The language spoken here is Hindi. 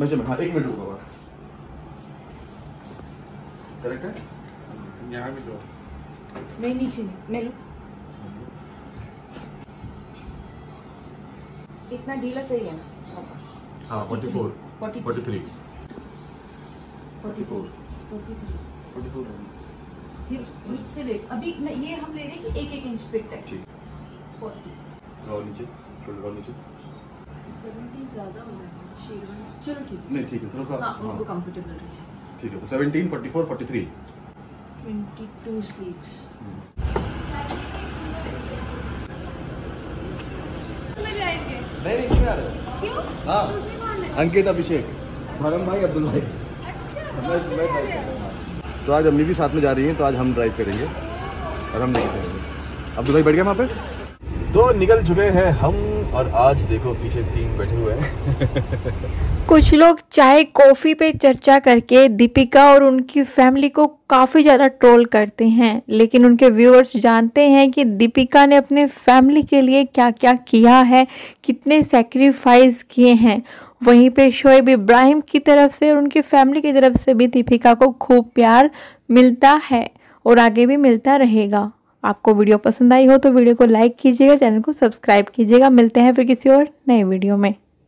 मेज़रमेंट हाँ एक मिनट रुको करेक्ट है यहाँ भी दो नहीं नीचे नहीं मैं लूँ इतना ढीला सही है हाँ forty four 43. Forty three forty four forty three forty four ये हिप से ले अभी ये हम ले रहे हैं कि एक एक इंच फिट है। ठीक फोर्टी और नीचे? थोड़ा और नीचे? चलो ठीक है नहीं ठीक है थोड़ा सा हाँ। उनको कंफर्टेबल रहे ठीक है तो seventeen forty four forty three twenty two sleeves नहीं नहीं इसमें आ रहे क्यों हाँ। उसमें कौन है। अंकित अभिषेक। भरम भाई अब्दुल भाई। अच्छा मैं मैं ड्राइव कर रहा हूँ। तो आज अम्मी भी साथ में जा रही हैं तो आज हम ड्राइव करेंगे। और हम लेके करेंगे। अब्दुल भाई बैठ गए वहाँ पे? तो निकल चुके हैं हम। और आज देखो पीछे तीन बैठे हुए हैं। कुछ लोग चाय कॉफ़ी पे चर्चा करके दीपिका और उनकी फैमिली को काफ़ी ज़्यादा ट्रोल करते हैं, लेकिन उनके व्यूअर्स जानते हैं कि दीपिका ने अपने फैमिली के लिए क्या क्या किया है, कितने सेक्रीफाइस किए हैं। वहीं पे शोएब इब्राहिम की तरफ़ से और उनकी फैमिली की तरफ़ से भी दीपिका को खूब प्यार मिलता है और आगे भी मिलता रहेगा। आपको वीडियो पसंद आई हो तो वीडियो को लाइक कीजिएगा, चैनल को सब्सक्राइब कीजिएगा। मिलते हैं फिर किसी और नए वीडियो में।